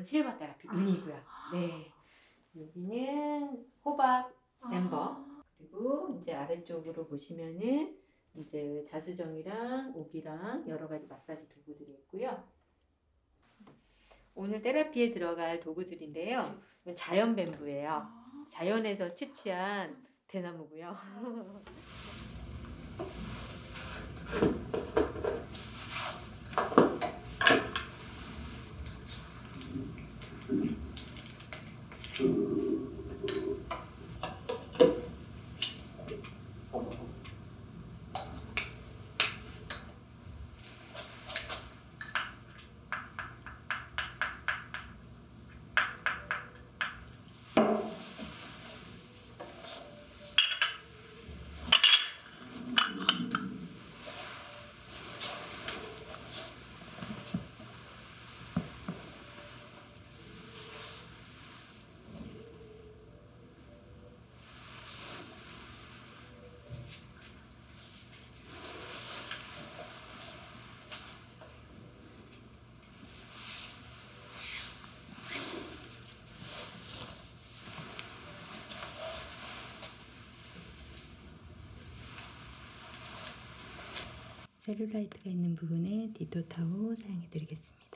것은 실버 테라피 아. 은이고요. 네. 여기는 호박 멤버 그리고 이제 아래쪽으로 보시면은 이제 자수정이랑 옥이랑 여러 가지 마사지 도구들이 있고요. 오늘 테라피에 들어갈 도구들인데요. 이건 자연 뱀부예요. 아. 자연에서 채취한 대나무고요. 셀룰라이트가 있는 부분에 디토 타오 사용해 드리겠습니다.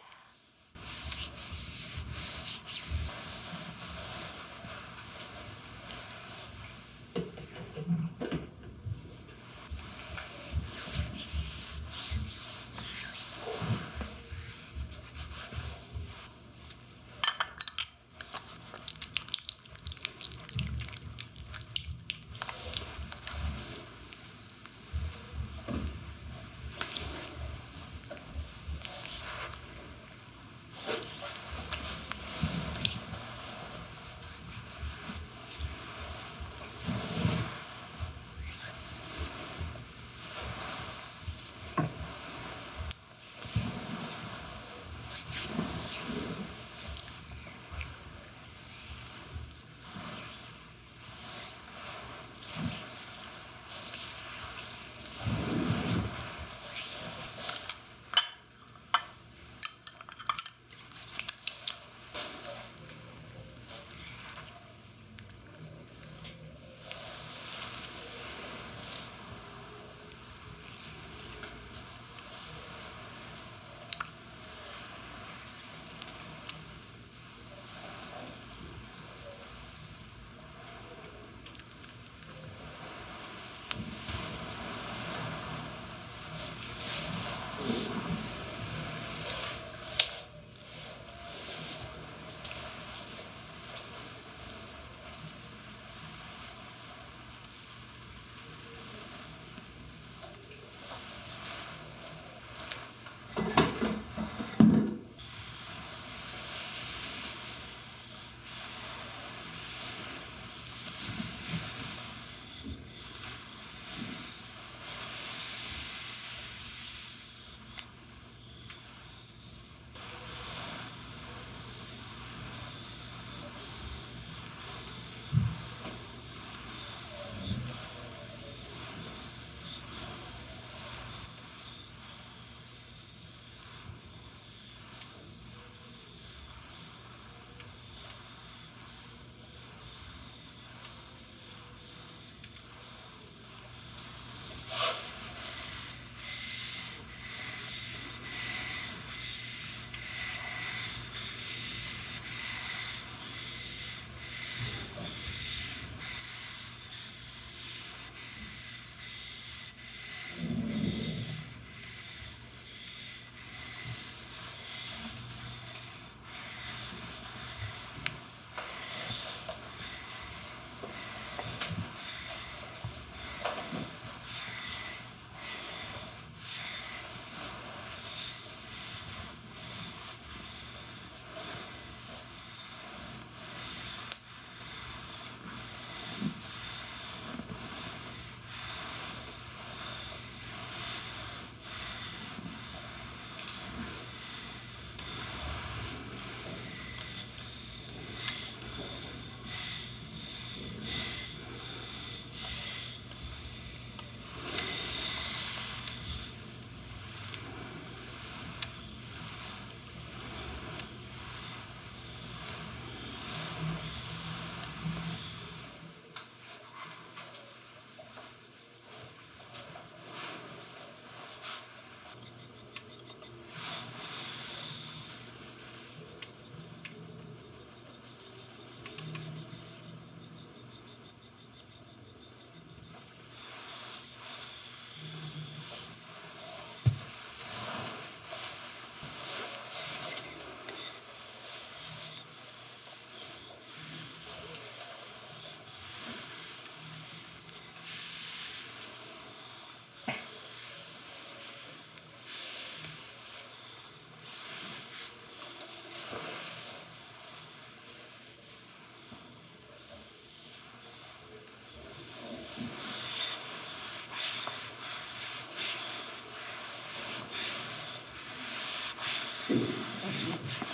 Thank you.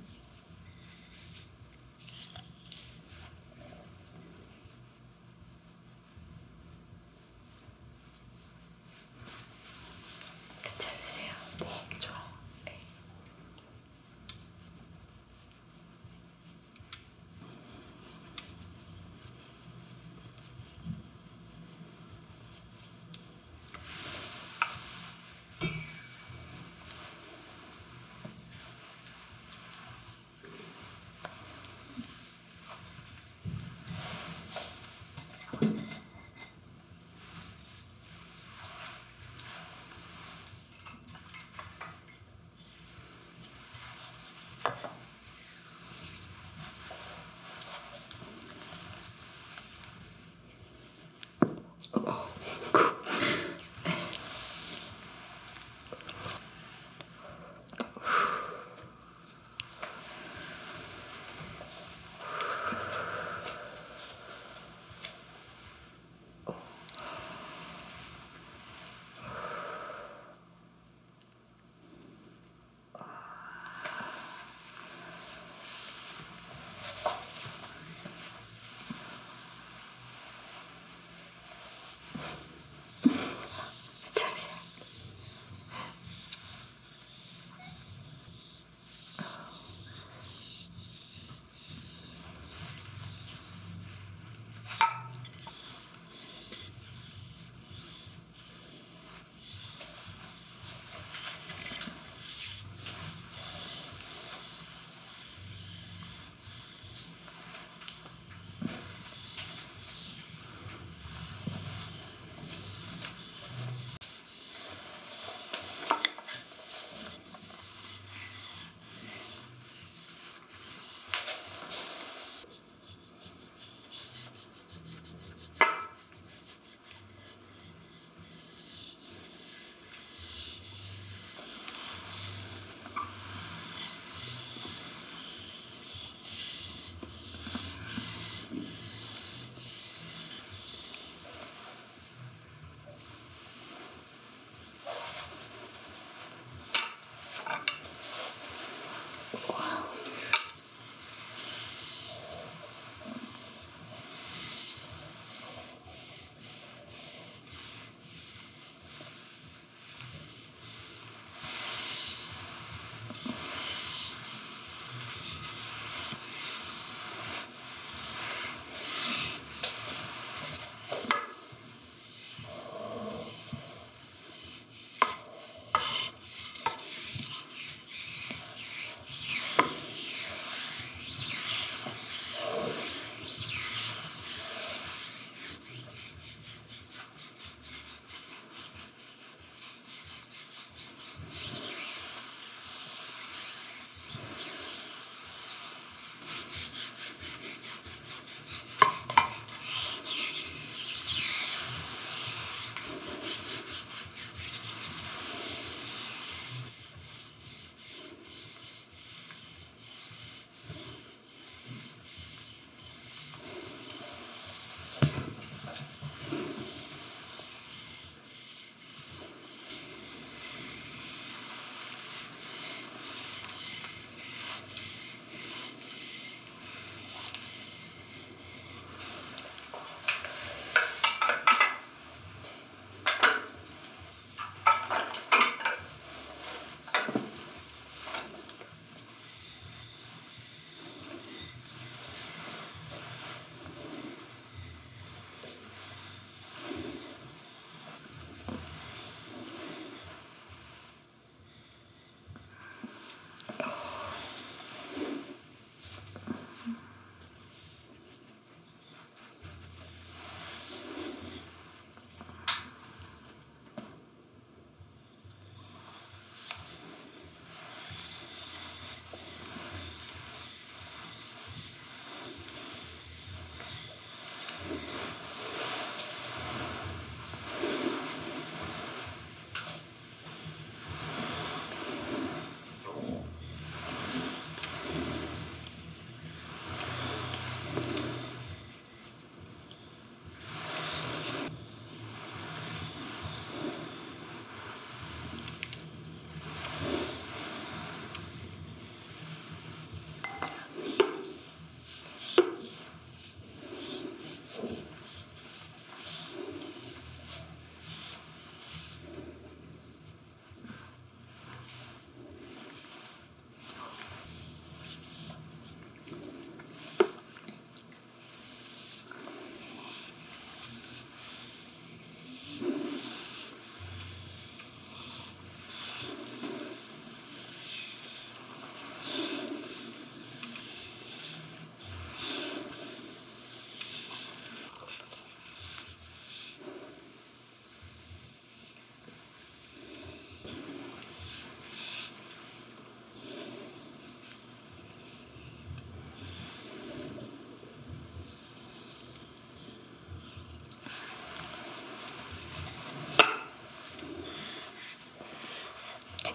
for a while.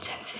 剪辑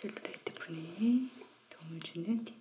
셀룰라이트 분이 도움을 주는 팁.